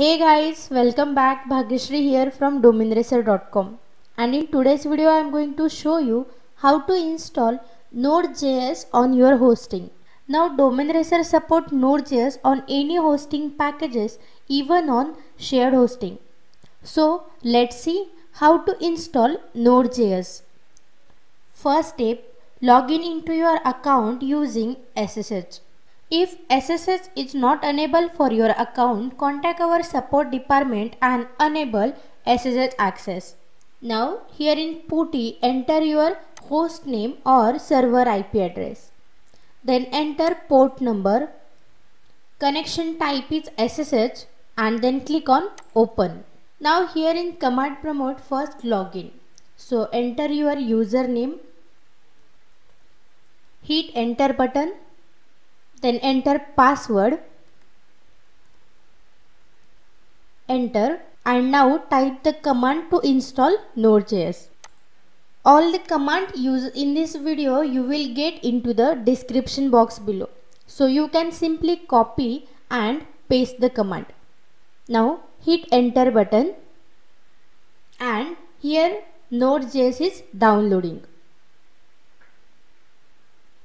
Hey guys, welcome back. Bhagyashree here from domainracer.com and in today's video I am going to show you how to install Node.js on your hosting. Now DomainRacer support Node.js on any hosting packages even on shared hosting. So let's see how to install Node.js. First step, log in into your account using SSH. If SSH is not enabled for your account, contact our support department and enable SSH access. Now here in PuTTY, enter your host name or server IP address. Then enter port number. Connection type is SSH and then click on open. Now here in command prompt first login. So enter your username. Hit enter button then enter password. Enter. And now type the command to install node.js all the command used in this video you will get into the description box below. So you can simply copy and paste the command. Now hit enter button. And here node.js is downloading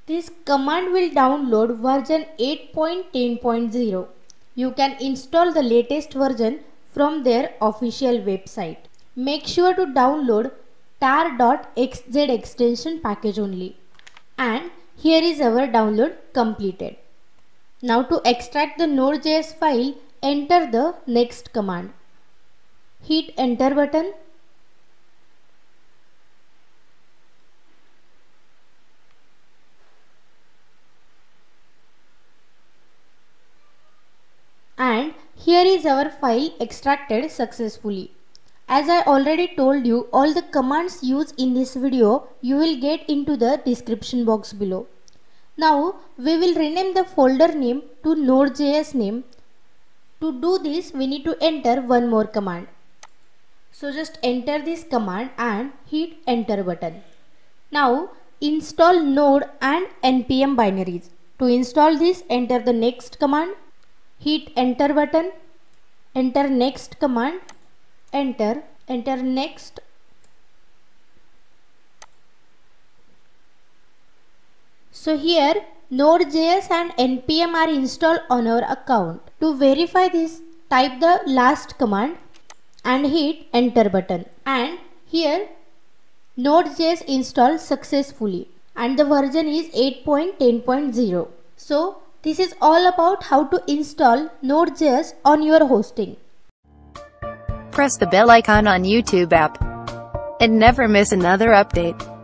this command will download version 8.10.0. You can install the latest version from their official website. Make sure to download tar.xz extension package only. And here is our download completed. Now to extract the node.js file, enter the next command. Hit enter button and here is our file extracted successfully. As I already told you, all the commands used in this video you will get into the description box below. Now we will rename the folder name to node.js name. To do this we need to enter one more command. So just enter this command and hit enter button. Now install node and npm binaries. To install this enter the next command hit enter button enter next command enter enter next. So here node.js and npm are installed on our account. To verify this type the last command and hit enter button. And here node.js installed successfully and the version is 8.10.0 so this is all about how to install Node.js on your hosting. Press the bell icon on YouTube app and never miss another update.